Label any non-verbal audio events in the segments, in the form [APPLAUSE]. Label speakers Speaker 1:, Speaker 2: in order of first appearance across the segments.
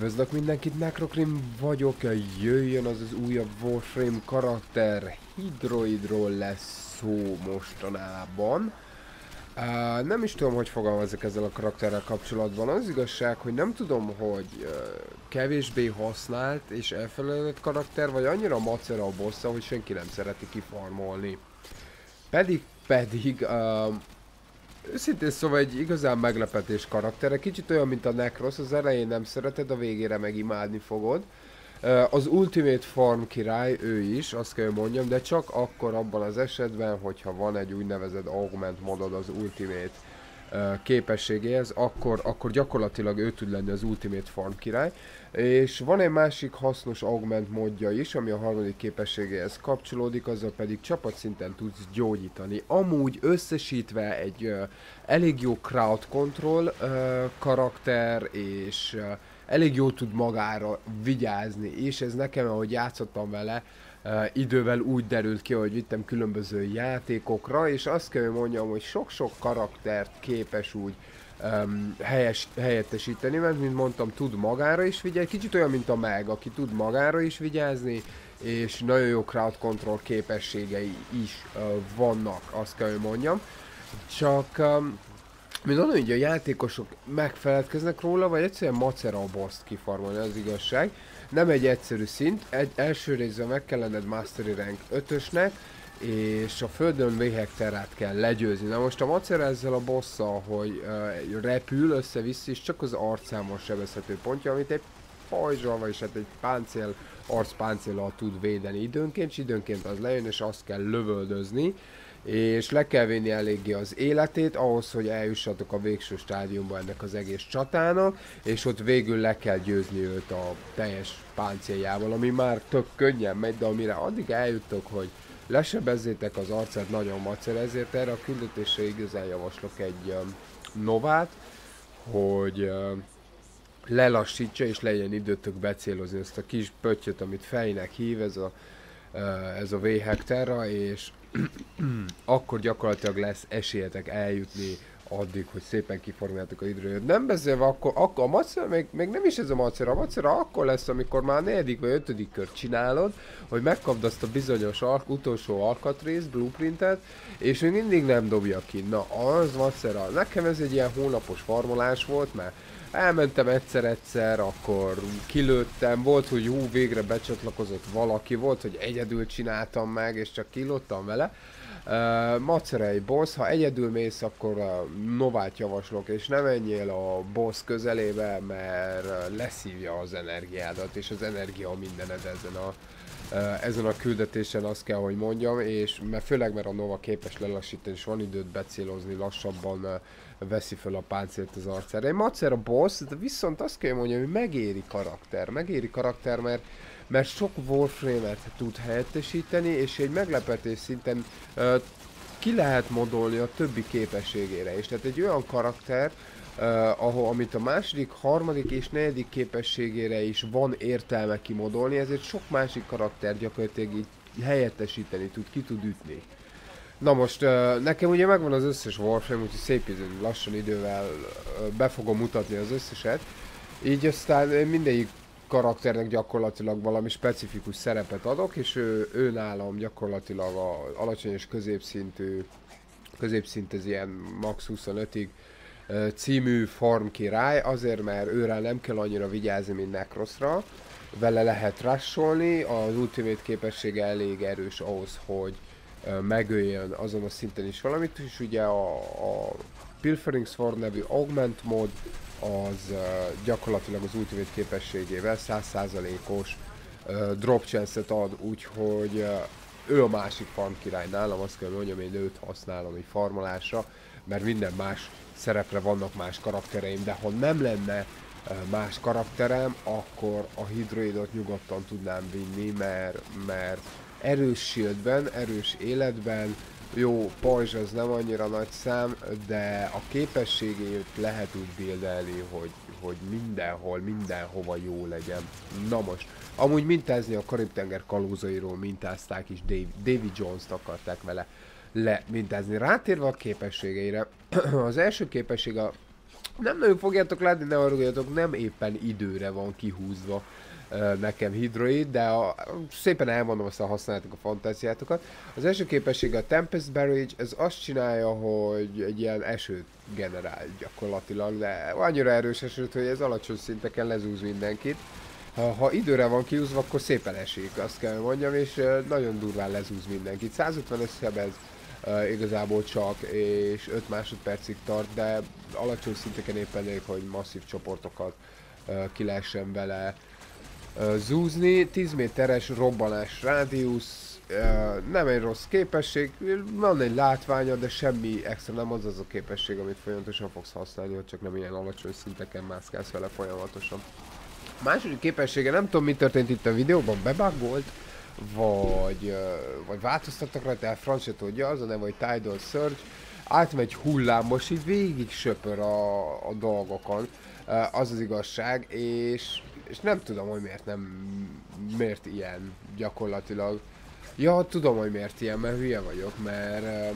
Speaker 1: Üdvözlök mindenkit, Necrocrim vagyok, jöjjön az az újabb Warframe karakter, Hydroidról lesz szó mostanában. Uh, nem is tudom, hogy fogalmazok ezzel a karakterrel kapcsolatban. Az igazság, hogy nem tudom, hogy uh, kevésbé használt és elfelelett karakter, vagy annyira macera a bossa, hogy senki nem szereti kifarmolni. Pedig, pedig, uh, Őszintén szóval egy igazán meglepetés karaktere, kicsit olyan, mint a Necros, az elején nem szereted, a végére meg imádni fogod. Az Ultimate Farm király, ő is, azt kell mondjam, de csak akkor abban az esetben, hogyha van egy úgynevezett augment modod az Ultimate képességéhez, akkor, akkor gyakorlatilag ő tud lenni az Ultimate Farm király. És van egy másik hasznos augment modja is, ami a harmadik képességéhez kapcsolódik, azzal pedig csapatszinten tudsz gyógyítani. Amúgy összesítve egy uh, elég jó crowd control uh, karakter, és uh, elég jó tud magára vigyázni, és ez nekem, ahogy játszottam vele, uh, idővel úgy derült ki, hogy vittem különböző játékokra, és azt kell mondjam, hogy sok-sok karaktert képes úgy um, helyes, helyettesíteni, mert mint mondtam, tud magára is vigyázni, kicsit olyan, mint a Meg, aki tud magára is vigyázni, és nagyon jó crowd control képességei is uh, vannak, azt kell, mondjam. Csak um, mint mondom, hogy a játékosok megfeledkeznek róla, vagy egyszerűen macera a boss kifarmolni, az igazság. Nem egy egyszerű szint, egy első részben meg kell lenned Mastery Rank 5-ösnek, és a földön véhekterát kell legyőzni. Na most a macera ezzel a bosszal, hogy uh, repül össze-vissza, és csak az arcámon sebezhető pontja, amit egy pajzsal, vagyis hát egy páncél, arcpáncéllal tud védeni időnként, és időnként az lejön, és azt kell lövöldözni, és le kell vinni eléggé az életét ahhoz, hogy eljussatok a végső stádiumba ennek az egész csatának, és ott végül le kell győzni őt a teljes páncéljával, ami már tök könnyen megy, de amire addig eljuttok, hogy lesebezzétek az arcát nagyon macer, ezért erre a küldetésre igazán javaslok egy novát, hogy lelassítsa és legyen időtök becélozni ezt a kis pöttyöt, amit fejnek hív, ez a, ez a v és [CLEARS THROAT] akkor gyakorlatilag lesz esélyetek eljutni addig, hogy szépen kiformáljátok a hidrőjöt. Nem beszélve, akkor, akkor a macera, még, még nem is ez a macera, a macera akkor lesz, amikor már negyedik vagy ötödik kört csinálod, hogy megkapd azt a bizonyos al utolsó alkatrészt, blueprintet, és még mindig nem dobja ki. Na, az macera. Nekem ez egy ilyen hónapos farmolás volt, mert elmentem egyszer-egyszer, akkor kilőttem, volt, hogy hú, végre becsatlakozott valaki, volt, hogy egyedül csináltam meg, és csak kilőttem vele, Uh, Macerei boss, ha egyedül mész, akkor a Novát javaslok, és ne menjél a boss közelébe, mert leszívja az energiádat, és az energia mindened ezen a, ezen a küldetésen, azt kell, hogy mondjam, és mert főleg, mert a Nova képes lelassítani, és van időt becélozni, lassabban veszi fel a páncélt az arcára. Egy Macer a boss, de viszont azt kell mondjam, hogy megéri karakter, megéri karakter, mert mert sok Warframe-et tud helyettesíteni, és egy meglepetés szinten uh, ki lehet modolni a többi képességére is. Tehát egy olyan karakter, uh, ahol amit a második, harmadik és negyedik képességére is van értelme kimodolni, ezért sok másik karakter gyakorlatilag így helyettesíteni tud, ki tud ütni. Na most, uh, nekem ugye megvan az összes Warframe, úgyhogy szép időn, lassan idővel uh, be fogom mutatni az összeset. Így aztán mindegyik karakternek gyakorlatilag valami specifikus szerepet adok, és ő, ő nálam gyakorlatilag a alacsony és középszintű, középszint ez ilyen max 25-ig című farm király, azért mert őre nem kell annyira vigyázni, mint Necrosra, vele lehet rusholni, az ultimate képessége elég erős ahhoz, hogy megöljön azon a szinten is valamit, és ugye a, a Pilfering Sword nevű augment mod, az gyakorlatilag az Ultimate képességével 100%-os uh, drop chance-et ad, úgyhogy ő a másik farm király nálam, azt kell mondjam, én őt használom egy farmolásra, mert minden más szerepre vannak más karaktereim, de ha nem lenne más karakterem, akkor a hidroidot nyugodtan tudnám vinni, mert, mert erős shieldben, erős életben, jó, pajzs az nem annyira nagy szám, de a képességét lehet úgy bildelni, hogy, hogy mindenhol, mindenhova jó legyen. Na most, amúgy mintázni a Karib-tenger kalózairól mintázták is, Dave, Davy Jones-t akarták vele le mintázni. Rátérve a képességeire, [CLEARS THROAT] az első képesség a Nem nagyon fogjátok látni, ne arra nem éppen időre van kihúzva nekem hidroid, de a, szépen elmondom, aztán használjátok a fantáziátokat. Az első képessége a Tempest Barrage, ez azt csinálja, hogy egy ilyen esőt generál gyakorlatilag, de annyira erős esőt, hogy ez alacsony szinteken lezúz mindenkit. Ha, ha időre van kiúzva, akkor szépen esik, azt kell mondjam, és nagyon durván lezúz mindenkit. 150 sebez, uh, igazából csak, és 5 másodpercig tart, de alacsony szinteken éppen elég, hogy masszív csoportokat uh, ki lehessen vele zúzni. 10 méteres robbanás rádiusz, nem egy rossz képesség, van egy látványa, de semmi extra nem az az a képesség, amit folyamatosan fogsz használni, hogy csak nem ilyen alacsony szinteken mászkálsz vele folyamatosan. Második képessége, nem tudom mi történt itt a videóban, bebuggolt, vagy, vagy változtattak rajta, el franc se tudja, az a neve, hogy Tidal Surge, átmegy hullámos, így végig söpör a, a dolgokon, az az igazság, és, és nem tudom, hogy miért nem, miért ilyen gyakorlatilag. Ja, tudom, hogy miért ilyen, mert hülye vagyok, mert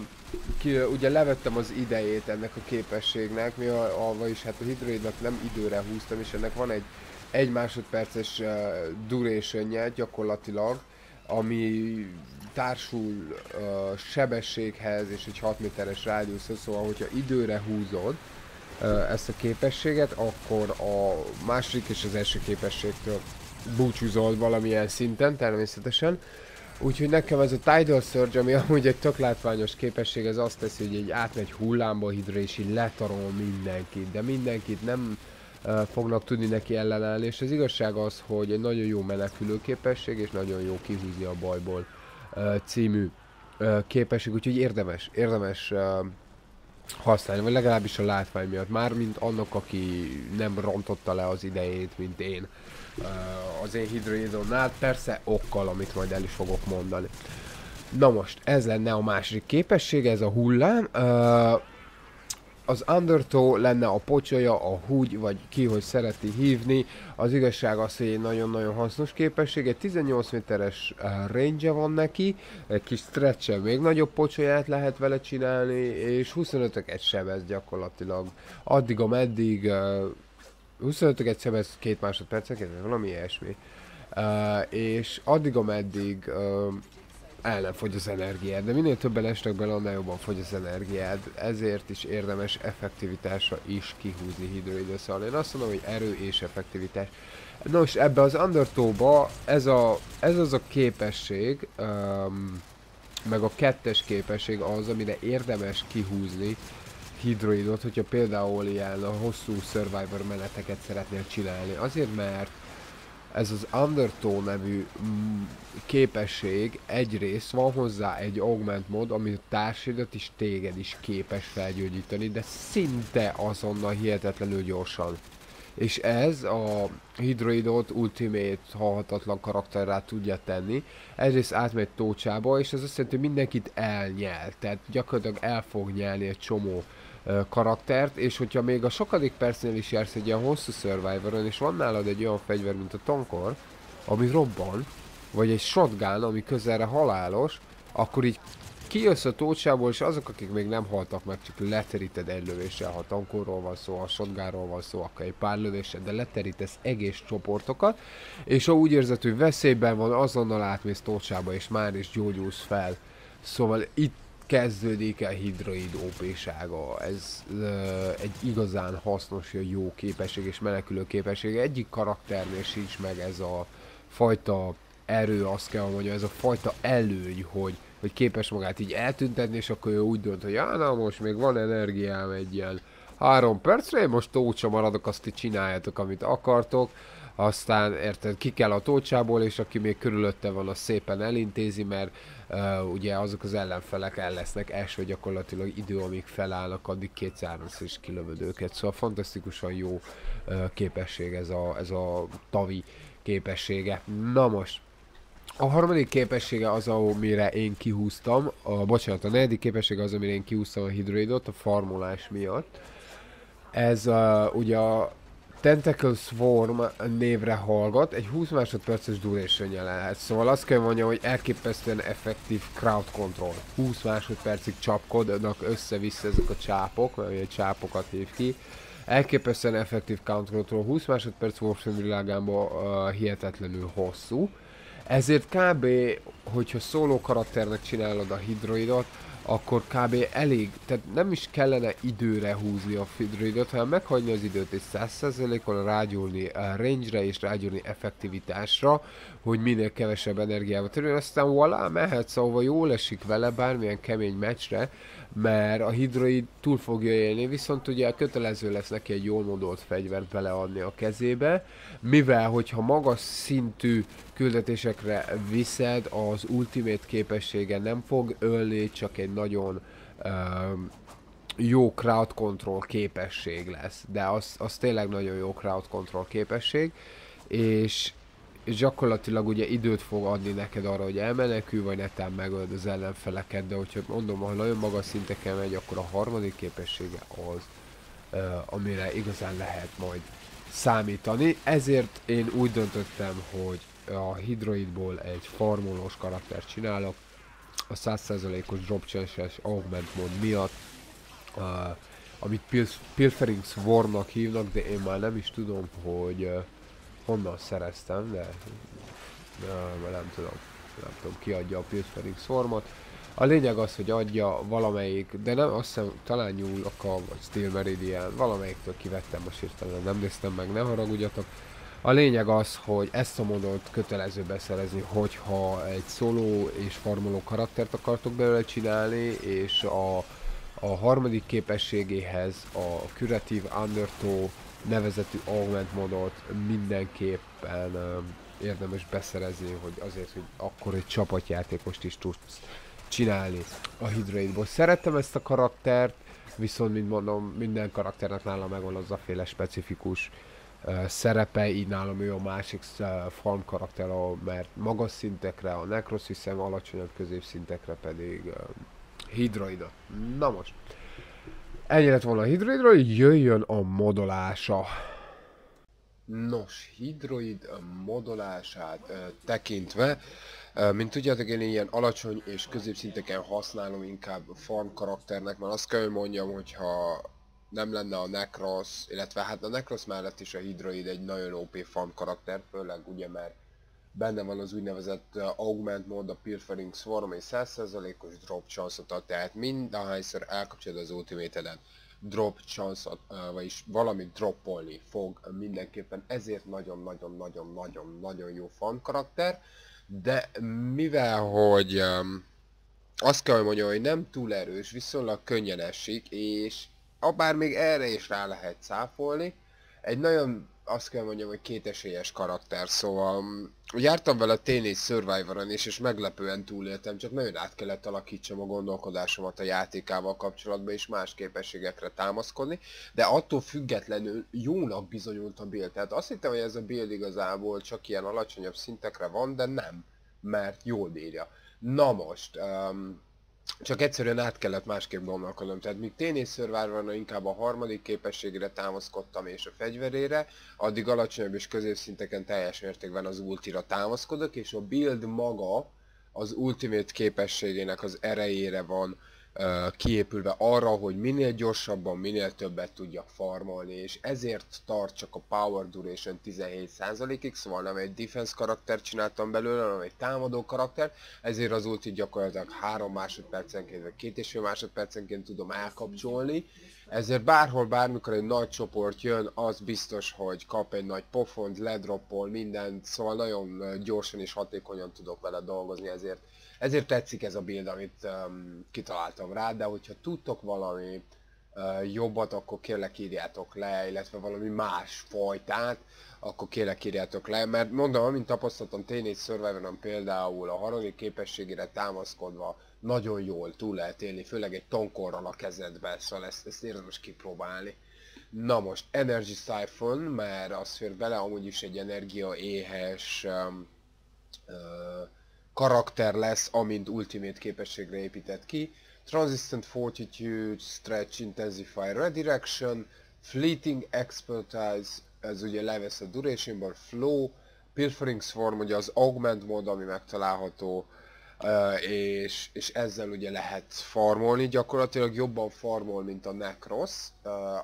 Speaker 1: ki, ugye levettem az idejét ennek a képességnek, mi a vagyis hát a hidroidnak nem időre húztam, és ennek van egy egy másodperces uh, duration gyakorlatilag, ami társul uh, sebességhez és egy 6 méteres rádiuszhoz, szóval hogyha időre húzod uh, ezt a képességet, akkor a második és az első képességtől búcsúzol valamilyen szinten természetesen. Úgyhogy nekem ez a Tidal Surge, ami amúgy egy tök látványos képesség, ez azt teszi, hogy egy átmegy hullámba hidra és így letarol mindenkit, de mindenkit nem fognak tudni neki ellenállni, és az igazság az, hogy egy nagyon jó menekülő képesség, és nagyon jó kihúzni a bajból című képesség, úgyhogy érdemes, érdemes használni, vagy legalábbis a látvány miatt, már mint annak, aki nem rontotta le az idejét, mint én az én hidroidonnál, persze okkal, amit majd el is fogok mondani. Na most, ez lenne a második képesség, ez a hullám. Az Undertow lenne a pocsolya, a húgy, vagy ki, hogy szereti hívni. Az igazság az, hogy egy nagyon-nagyon hasznos képesség. Egy 18 méteres uh, range van neki, egy kis stretch még nagyobb pocsolyát lehet vele csinálni, és 25-öket sebez gyakorlatilag. Addig, ameddig uh, 25-öket sebez két másodperceket, valami ilyesmi. Uh, és addig, ameddig el nem fogy az energiád, de minél többen esnek bele, annál jobban fogy az energiád, ezért is érdemes effektivitásra is kihúzni hidroidőszal. Én azt mondom, hogy erő és effektivitás. Nos, ebbe az Undertow-ba ez, a, ez az a képesség, um, meg a kettes képesség az, amire érdemes kihúzni hidroidot, hogyha például ilyen a hosszú Survivor meneteket szeretnél csinálni. Azért, mert ez az Undertow nevű mm, képesség egyrészt van hozzá egy augment mod, ami a társadat is téged is képes felgyógyítani, de szinte azonnal hihetetlenül gyorsan. És ez a Hydroidot Ultimate halhatatlan karakterrá tudja tenni. Egyrészt átmegy tócsába, és ez azt jelenti, hogy mindenkit elnyel. Tehát gyakorlatilag el fog nyelni egy csomó karaktert, és hogyha még a sokadik percnél is jársz egy ilyen hosszú Survivoron, és van nálad egy olyan fegyver, mint a tankor, ami robban, vagy egy shotgun, ami közelre halálos, akkor így kijössz a tócsából, és azok, akik még nem haltak meg, csak leteríted egy lövéssel, ha tankorról van szó, ha shotgunról van szó, akkor egy pár lövéssel, de leterítesz egész csoportokat, és ha úgy érzed, hogy veszélyben van, azonnal átmész tócsába, és már is gyógyulsz fel. Szóval itt kezdődik el hidroid OP-sága. Ez uh, egy igazán hasznos, jó képesség és menekülő képesség. Egyik karakternél sincs meg ez a fajta erő, azt kell mondja, ez a fajta előny, hogy, hogy képes magát így eltüntetni, és akkor ő úgy dönt, hogy ja, na most még van energiám egy ilyen három percre, én most tócsa maradok, azt így csináljátok, amit akartok aztán érted, ki kell a tócsából, és aki még körülötte van, az szépen elintézi, mert uh, ugye azok az ellenfelek el lesznek esve gyakorlatilag idő, amíg felállnak, addig kétszer is kilövöd őket. Szóval fantasztikusan jó uh, képesség ez a, ez a tavi képessége. Na most, a harmadik képessége az, amire én kihúztam, a, bocsánat, a negyedik képessége az, amire én kihúztam a hidroidot a farmolás miatt. Ez uh, ugye a Tentacle Swarm névre hallgat, egy 20 másodperces duration lehet. Szóval azt kell mondjam, hogy elképesztően effektív crowd control. 20 másodpercig csapkodnak össze-vissza ezek a csápok, mert egy csápokat hív ki. elképesztően effektív counter 20 másodperc Warframe világában uh, hihetetlenül hosszú. Ezért kb. hogyha szóló karakternek csinálod a hidroidot, akkor kb. elég, tehát nem is kellene időre húzni a hidroidot, hanem meghagyni az időt és 100%-on rágyúlni a range-re és rágyúlni effektivitásra, hogy minél kevesebb energiába terül, aztán voilà, mehetsz ahova jól esik vele bármilyen kemény meccsre, mert a hidroid túl fogja élni, viszont ugye kötelező lesz neki egy jól modolt fegyvert beleadni a kezébe, mivel hogyha magas szintű küldetésekre viszed, az ultimate képessége nem fog ölni, csak egy nagyon uh, jó crowd control képesség lesz, de az, az tényleg nagyon jó crowd control képesség, és és gyakorlatilag ugye időt fog adni neked arra, hogy elmenekül, vagy netán megöld az ellenfeleket, de hogyha mondom, ha nagyon magas szinteken megy, akkor a harmadik képessége az, amire igazán lehet majd számítani. Ezért én úgy döntöttem, hogy a hidroidból egy farmolós karaktert csinálok, a 100%-os drop chance augment mod miatt, uh, amit Pilferings Swarmnak hívnak, de én már nem is tudom, hogy uh, honnan szereztem, de, de nem tudom, nem tudom ki adja a Pilferings Swarmot. A lényeg az, hogy adja valamelyik, de nem azt hiszem, talán Nyúlaka vagy Steel Meridian, valamelyiktől kivettem, most hirtelen nem néztem meg, ne haragudjatok. A lényeg az, hogy ezt a modot kötelező beszerezni, hogyha egy szóló és farmoló karaktert akartok belőle csinálni, és a, a harmadik képességéhez a Curative Undertow nevezetű augment modot mindenképpen uh, érdemes beszerezni, hogy azért, hogy akkor egy csapatjátékost is tudsz csinálni a Hydraidból. Szerettem ezt a karaktert, viszont, mint mondom, minden karakternek nálam megvan az a féle specifikus uh, szerepe, így nálam ő a másik uh, farm karakter, mert magas szintekre a Necros hiszem, alacsonyabb középszintekre pedig uh, Hydroida. Na most, ennyi lett volna a Hydroidról, jöjjön a modolása. Nos, Hydroid modolását uh, tekintve, mint tudjátok, én ilyen alacsony és középszinteken használom inkább farm karakternek, mert azt kell, hogy mondjam, hogyha nem lenne a Necros, illetve hát a Necros mellett is a Hydroid egy nagyon OP farm karakter, főleg ugye mert benne van az úgynevezett augment mod, a Pilfering Swarm és 100%-os drop chance-ot ad, tehát mindahányszor elkapcsolod az ultimate drop chance-ot, vagyis valamit droppolni fog mindenképpen, ezért nagyon-nagyon-nagyon-nagyon-nagyon jó fan karakter. De mivel, hogy um, azt kell, hogy mondjam, hogy nem túl erős, viszonylag könnyen esik, és abár még erre is rá lehet száfolni, egy nagyon azt kell mondjam, hogy kétesélyes karakter, szóval mm, jártam vele Teenage Survivor-on is, és meglepően túléltem, csak nagyon át kellett alakítsam a gondolkodásomat a játékával kapcsolatban, és más képességekre támaszkodni, de attól függetlenül jónak bizonyult a build. Tehát azt hittem, hogy ez a build igazából csak ilyen alacsonyabb szintekre van, de nem, mert jól bírja. Na most, um, csak egyszerűen át kellett másképp gondolkodnom. Tehát míg Teenage survivor inkább a harmadik képességére támaszkodtam és a fegyverére, addig alacsonyabb és középszinteken teljes mértékben az ultira támaszkodok, és a build maga az ultimate képességének az erejére van kiépülve arra, hogy minél gyorsabban, minél többet tudjak farmolni, és ezért tart csak a Power Duration 17%-ig, szóval nem egy defense karakter csináltam belőle, hanem egy támadó karakter, ezért az ulti gyakorlatilag 3 másodpercenként, vagy 2,5 másodpercenként tudom elkapcsolni, ezért bárhol, bármikor egy nagy csoport jön, az biztos, hogy kap egy nagy pofont, ledroppol mindent, szóval nagyon gyorsan és hatékonyan tudok vele dolgozni, ezért ezért tetszik ez a build, amit um, kitaláltam rá, de hogyha tudtok valami uh, jobbat, akkor kérlek írjátok le, illetve valami más fajtát, akkor kérlek írjátok le, mert mondom, amint tapasztaltam Teenage survivor például a harmadik képességére támaszkodva nagyon jól túl lehet élni, főleg egy tonkorral a kezedbe, szóval ezt, ezt érdemes kipróbálni. Na most, Energy Siphon, mert az fér bele, amúgy is egy energia éhes um, uh, karakter lesz, amint ultimate képességre épített ki. Transistent Fortitude, Stretch, Intensify, Redirection, Fleeting Expertise, ez ugye levesz a Durationból, Flow, Pilfering Swarm, ugye az Augment mód, ami megtalálható, és, és ezzel ugye lehet farmolni, gyakorlatilag jobban farmol, mint a Necros,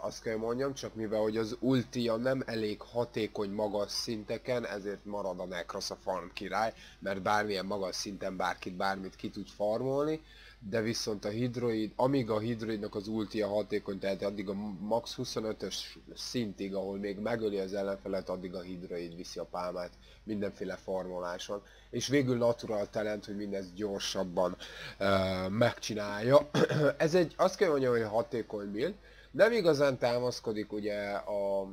Speaker 1: azt kell mondjam, csak mivel hogy az ultia nem elég hatékony magas szinteken, ezért marad a Necros a farm király, mert bármilyen magas szinten bárkit bármit ki tud farmolni, de viszont a hidroid, amíg a hidroidnak az ultia hatékony, tehát addig a max 25-ös szintig, ahol még megöli az ellenfelet, addig a hidroid viszi a pálmát mindenféle formuláson. És végül natural talent, hogy mindezt gyorsabban uh, megcsinálja. [CLEARS THROAT] Ez egy, azt kell mondjam, hogy hatékony build. Nem igazán támaszkodik ugye a,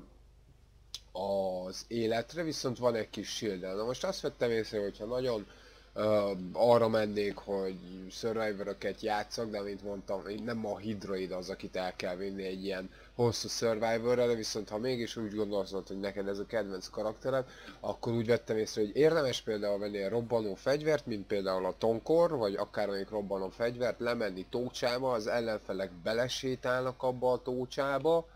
Speaker 1: az életre, viszont van egy kis shield -el. Na most azt vettem észre, hogyha nagyon uh, arra mennék, hogy survivor játszok, de mint mondtam, nem a hidroid az, akit el kell vinni egy ilyen hosszú survivor de viszont ha mégis úgy gondolod, hogy neked ez a kedvenc karaktered, akkor úgy vettem észre, hogy érdemes például venni egy robbanó fegyvert, mint például a tonkor, vagy akármelyik robbanó fegyvert, lemenni tócsába, az ellenfelek belesétálnak abba a tócsába,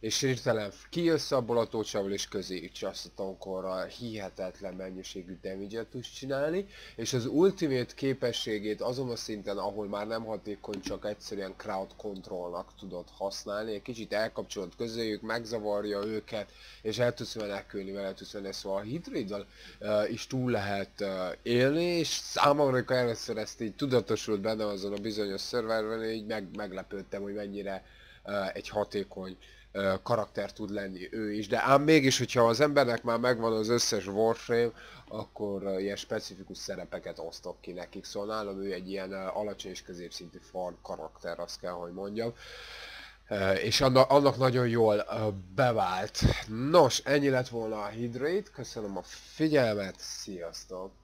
Speaker 1: és hirtelen kijössz abból a tócsával és közé azt a tankorra hihetetlen mennyiségű damage tudsz csinálni, és az ultimate képességét azon a szinten, ahol már nem hatékony, csak egyszerűen crowd controlnak tudod használni, egy kicsit elkapcsolod közéjük, megzavarja őket, és el tudsz menekülni vele, tudsz venni, szóval a hidriddal uh, is túl lehet uh, élni, és számomra, amikor először ezt így tudatosult benne azon a bizonyos szerverben, így meg, meglepődtem, hogy mennyire uh, egy hatékony karakter tud lenni ő is, de ám mégis, hogyha az embernek már megvan az összes Warframe, akkor ilyen specifikus szerepeket osztok ki nekik, szóval nálam ő egy ilyen alacsony és középszintű farm karakter, azt kell, hogy mondjam. És annak, nagyon jól bevált. Nos, ennyi lett volna a Hydrate, köszönöm a figyelmet, sziasztok!